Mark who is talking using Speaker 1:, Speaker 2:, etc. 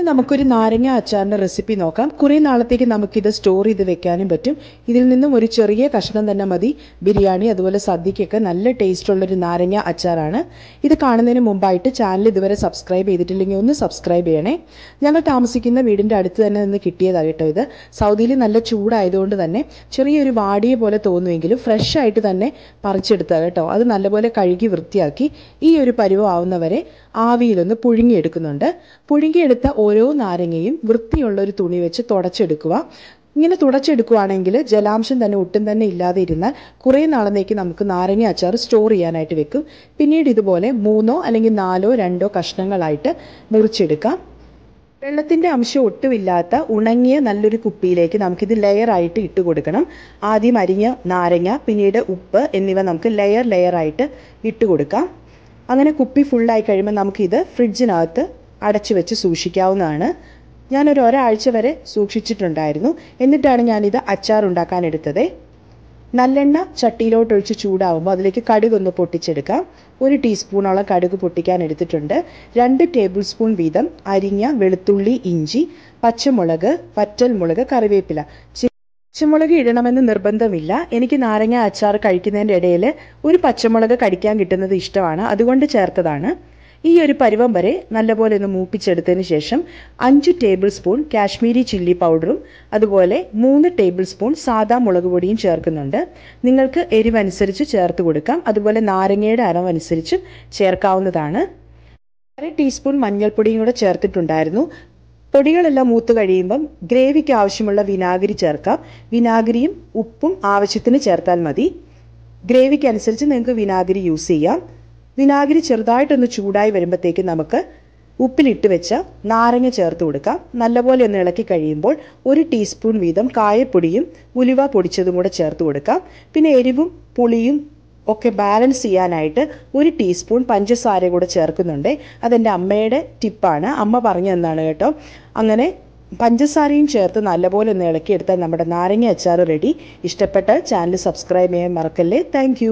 Speaker 1: ഇനി നമുക്കൊരു നാരങ്ങ അച്ചാറിന്റെ റെസിപ്പി നോക്കാം. കുറേ നാളത്തേക്ക് നമുക്കിത് സ്റ്റോർ ചെയ്ത് വെക്കാനും പറ്റും. ഇതിൽ നിന്നും ഒരു ചെറിയ കഷ്ണം തന്നെ മതി. ബിരിയാണി അതുപോലെ സദ്യക്കൊക്കെ നല്ല ടേസ്റ്റുള്ളൊരു നാരങ്ങ അച്ചാറാണ്. ഇത് കാണുന്നതിന് മുമ്പായിട്ട് ചാനൽ ഇതുവരെ സബ്സ്ക്രൈബ് ചെയ്തിട്ടില്ലെങ്കിൽ ഒന്ന് സബ്സ്ക്രൈബ് ചെയ്യണേ. ഞങ്ങൾ താമസിക്കുന്ന വീടിന്റെ അടുത്ത് തന്നെ നിന്ന് കിട്ടിയതാണ് കേട്ടോ ഇത്. സൗദിയിൽ നല്ല ചൂടായതുകൊണ്ട് തന്നെ ചെറിയൊരു വാടിയ പോലെ തോന്നുമെങ്കിലും ഫ്രഷ് ആയിട്ട് തന്നെ പറിച്ചെടുത്തതാണ് കേട്ടോ. അത് നല്ലപോലെ കഴുകി വൃത്തിയാക്കി ഈ ഒരു പരുവമാവുന്നവരെ ആവിയിലൊന്ന് പുഴുങ്ങിയെടുക്കുന്നുണ്ട്. പുഴുങ്ങിയെടുത്ത ഓരോ നാരങ്ങയും വൃത്തിയുള്ള ഒരു തുണി വെച്ച് തുടച്ചെടുക്കുക. ഇങ്ങനെ തുടച്ചെടുക്കുകയാണെങ്കിൽ ജലാംശം തന്നെ ഒട്ടും തന്നെ ഇല്ലാതെ ഇരുന്നാൽ കുറേ നാളത്തേക്ക് നമുക്ക് നാരങ്ങ അച്ചാർ സ്റ്റോർ ചെയ്യാനായിട്ട് വെക്കും. പിന്നീട് ഇതുപോലെ മൂന്നോ അല്ലെങ്കിൽ നാലോ രണ്ടോ കഷ്ണങ്ങളായിട്ട് മുറിച്ചെടുക്കാം. വെള്ളത്തിന്റെ അംശം ഒട്ടുമില്ലാത്ത ഉണങ്ങിയ നല്ലൊരു കുപ്പിയിലേക്ക് നമുക്കിത് ലെയറായിട്ട് ഇട്ട് കൊടുക്കണം. ആദ്യം അരിഞ്ഞ നാരങ്ങ പിന്നീട് ഉപ്പ് എന്നിവ നമുക്ക് ലെയർ ലെയറായിട്ട് ഇട്ട് കൊടുക്കാം. അങ്ങനെ കുപ്പി ഫുള്ളായി കഴിയുമ്പോൾ നമുക്കിത് ഫ്രിഡ്ജിനകത്ത് അടച്ചു വെച്ച് സൂക്ഷിക്കാവുന്നതാണ്. ഞാനൊരു ഒരാഴ്ച വരെ സൂക്ഷിച്ചിട്ടുണ്ടായിരുന്നു. എന്നിട്ടാണ് ഞാനിത് അച്ചാർ ഉണ്ടാക്കാൻ എടുത്തത്. നല്ലെണ്ണ ചട്ടിയിലോട്ടൊഴിച്ച് ചൂടാവുമ്പോൾ അതിലേക്ക് കടുക് ഒന്ന് പൊട്ടിച്ചെടുക്കാം. ഒരു ടീസ്പൂണോളം കടുക് പൊട്ടിക്കാൻ എടുത്തിട്ടുണ്ട്. രണ്ട് ടേബിൾ സ്പൂൺ വീതം അരിഞ്ഞ വെളുത്തുള്ളി ഇഞ്ചി പച്ചമുളക് വറ്റൽമുളക് കറിവേപ്പില. പച്ചമുളക് ഇടണമെന്ന് നിർബന്ധമില്ല. എനിക്ക് നാരങ്ങ അച്ചാർ കഴിക്കുന്നതിന്റെ ഇടയിൽ ഒരു പച്ചമുളക് കടിക്കാൻ കിട്ടുന്നത് ഇഷ്ടമാണ്. അതുകൊണ്ട് ചേർത്തതാണ്. ഈ ഒരു പരുവം വരെ നല്ലപോലെ ഒന്ന് മൂപ്പിച്ചെടുത്തതിന് ശേഷം അഞ്ച് ടേബിൾ സ്പൂൺ കാശ്മീരി ചില്ലി പൗഡറും അതുപോലെ മൂന്ന് ടേബിൾ സ്പൂൺ സാദാ മുളക് പൊടിയും ചേർക്കുന്നുണ്ട്. നിങ്ങൾക്ക് എരിവനുസരിച്ച് ചേർത്ത് കൊടുക്കാം. അതുപോലെ നാരങ്ങയുടെ അരവനുസരിച്ച് ചേർക്കാവുന്നതാണ്. അര ടീസ്പൂൺ മഞ്ഞൾപ്പൊടിയും കൂടെ ചേർത്തിട്ടുണ്ടായിരുന്നു. പൊടികളെല്ലാം മൂത്ത് കഴിയുമ്പം ഗ്രേവിക്ക് ആവശ്യമുള്ള വിനാഗിരി ചേർക്കാം. വിനാഗിരിയും ഉപ്പും ആവശ്യത്തിന് ചേർത്താൽ മതി. ഗ്രേവിക്ക് അനുസരിച്ച് നിങ്ങൾക്ക് വിനാഗിരി യൂസ് ചെയ്യാം. വിനാഗിരി ചെറുതായിട്ടൊന്ന് ചൂടായി വരുമ്പോഴത്തേക്ക് നമുക്ക് ഉപ്പിലിട്ട് വെച്ച നാരങ്ങ ചേർത്ത് കൊടുക്കാം. നല്ലപോലെ ഒന്ന് ഇളക്കി കഴിയുമ്പോൾ ഒരു ടീസ്പൂൺ വീതം കായപ്പൊടിയും ഉലുവ പൊടിച്ചതും കൂടെ ചേർത്ത് കൊടുക്കാം. പിന്നെ എരിവും പുളിയും ഒക്കെ ബാലൻസ് ചെയ്യാനായിട്ട് ഒരു ടീസ്പൂൺ പഞ്ചസാര കൂടെ ചേർക്കുന്നുണ്ട്. അതെന്റെ അമ്മയുടെ ടിപ്പാണ്. അമ്മ പറഞ്ഞു തന്നാണ് കേട്ടോ? അങ്ങനെ പഞ്ചസാരയും ചേർത്ത് നല്ലപോലെ ഒന്ന് ഇളക്കിയെടുത്താൽ നമ്മുടെ നാരങ്ങ അച്ചാർ റെഡി. ഇഷ്ടപ്പെട്ട ചാനൽ സബ്സ്ക്രൈബ് ചെയ്യാൻ മറക്കല്ലേ. താങ്ക്